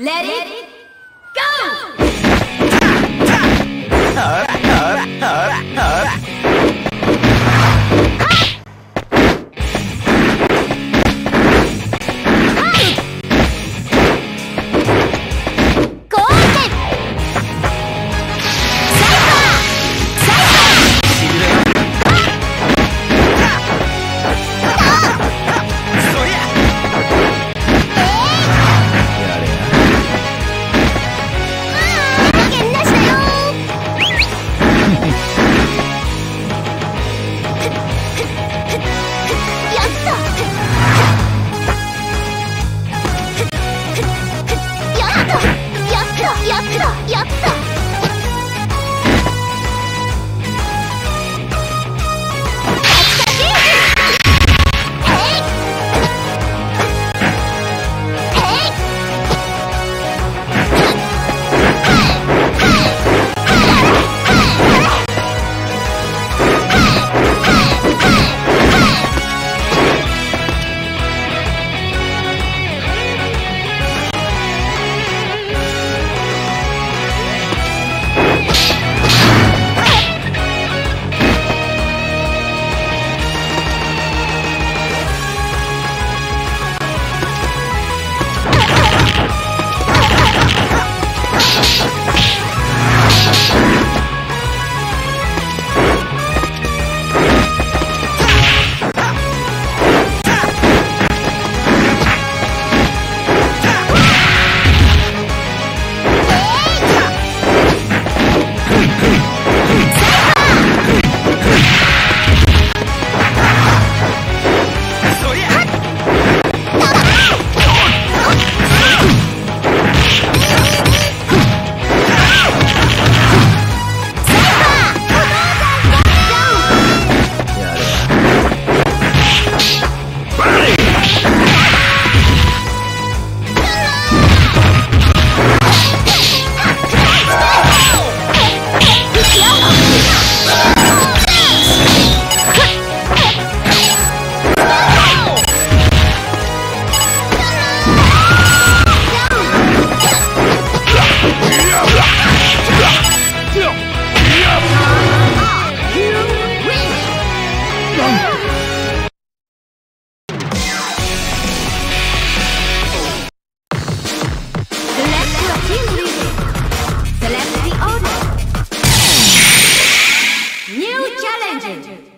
Let it Challenging.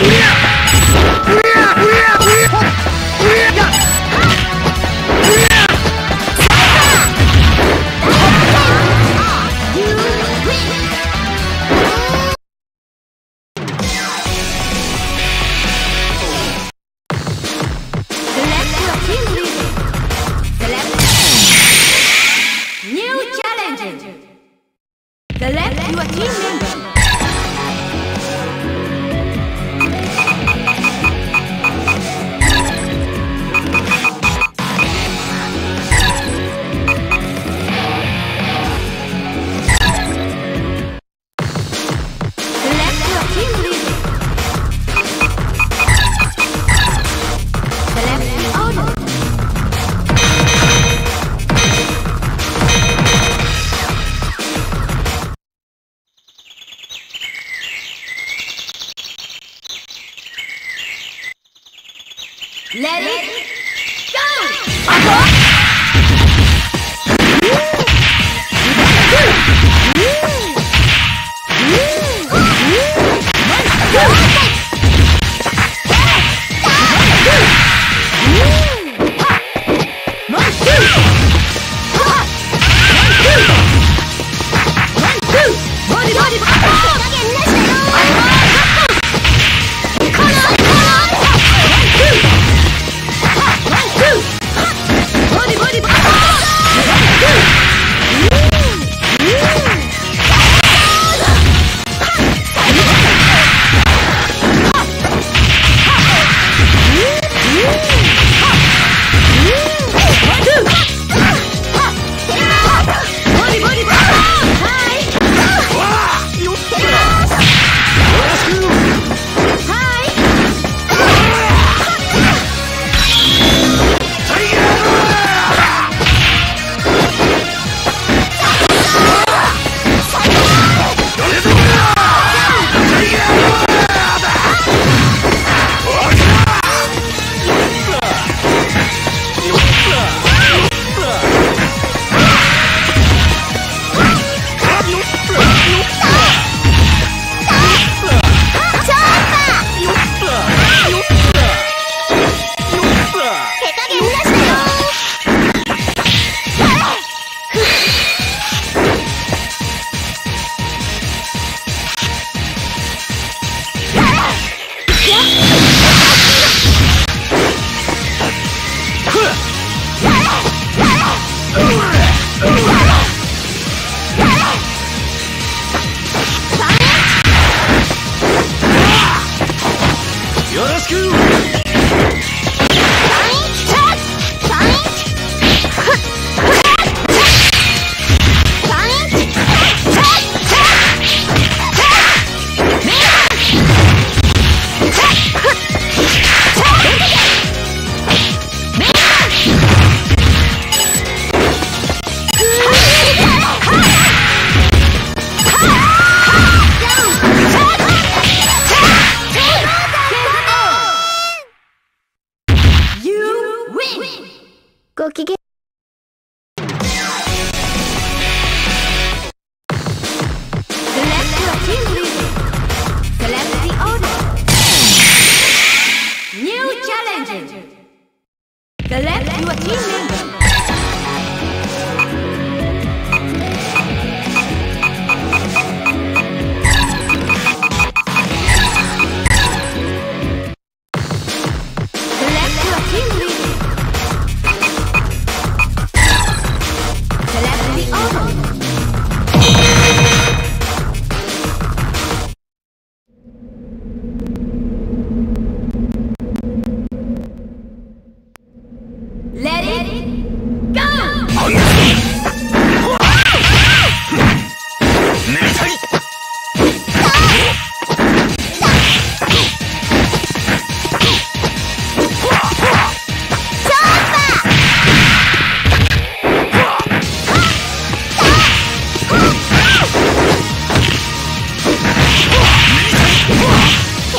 Yeah!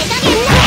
手加減な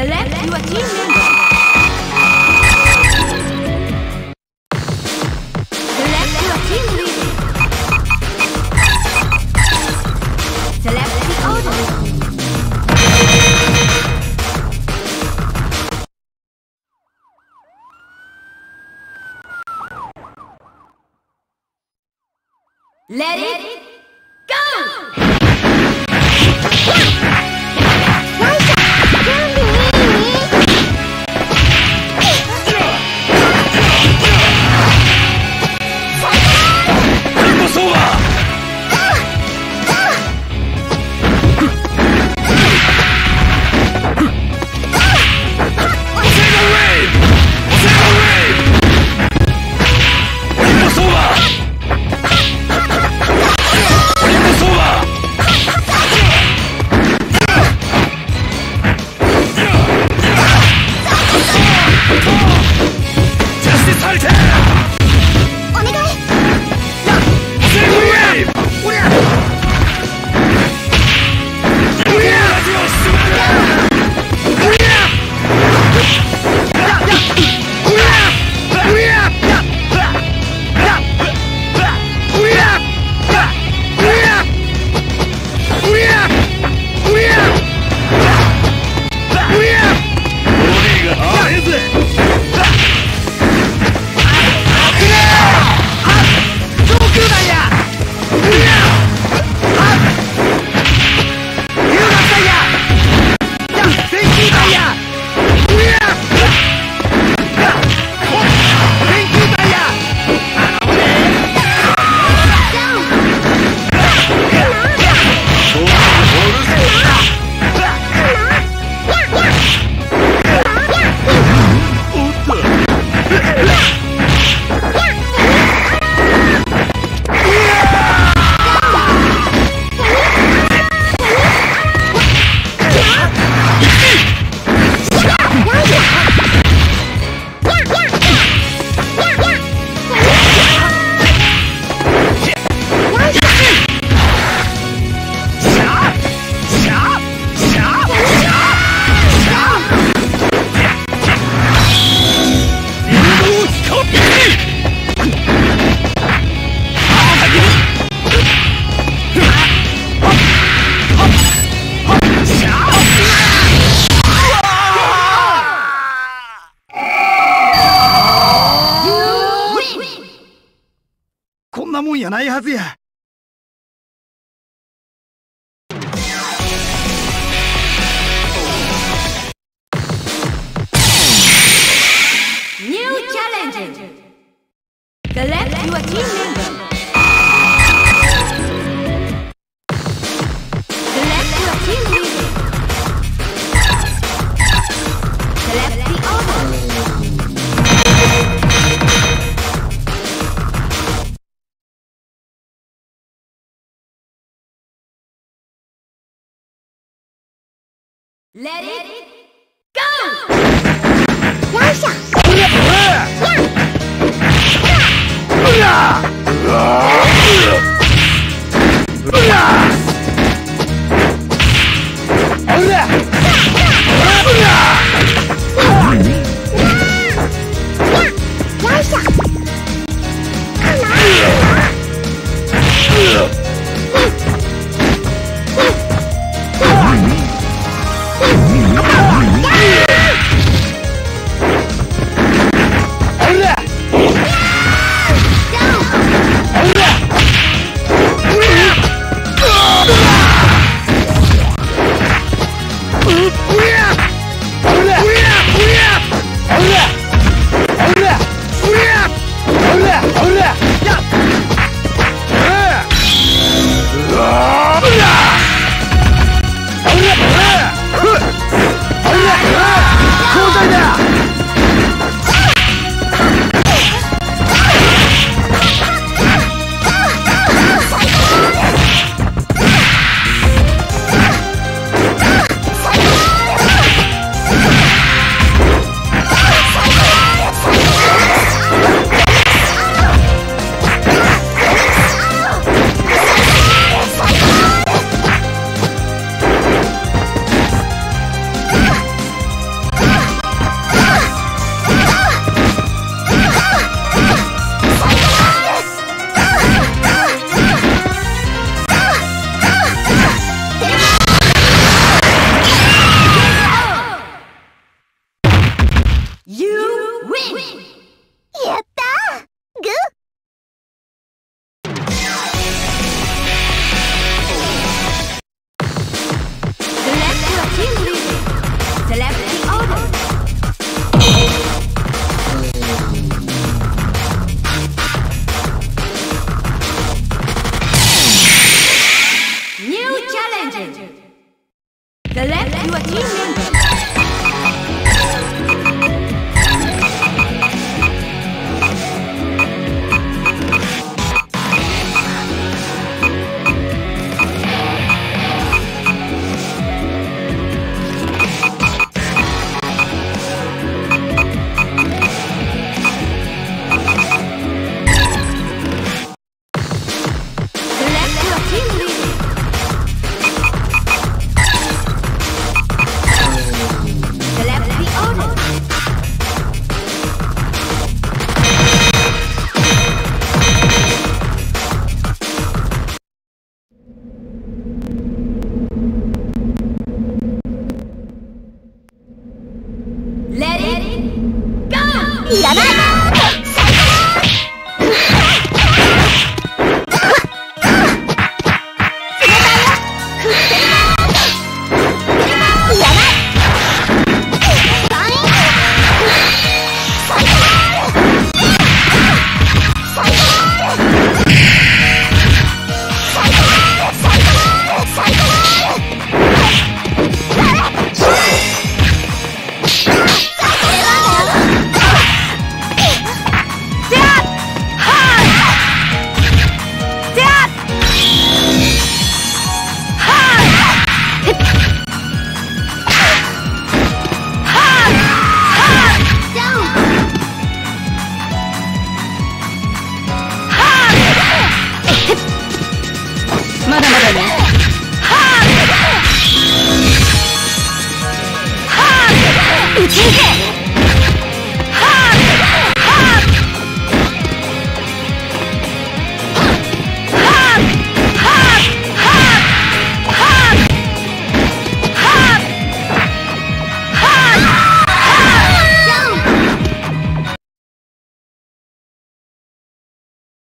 Select your team member. Select your team leader. Select the order. Let it Let it go! よい